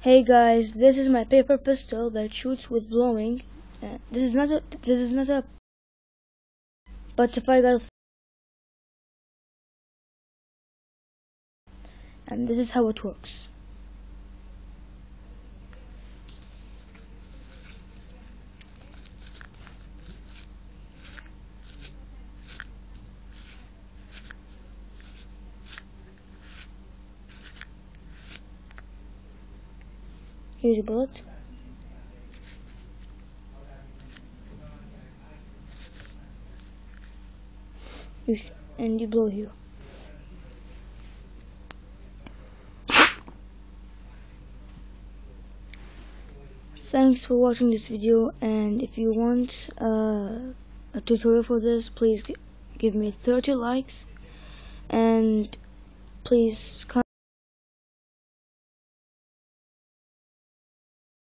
Hey guys, this is my paper pistol that shoots with blowing. Uh, this is not a. This is not a. But if I got. And this is how it works. Here's a bullet. And you blow here. Thanks for watching this video and if you want uh, a tutorial for this please give me 30 likes and please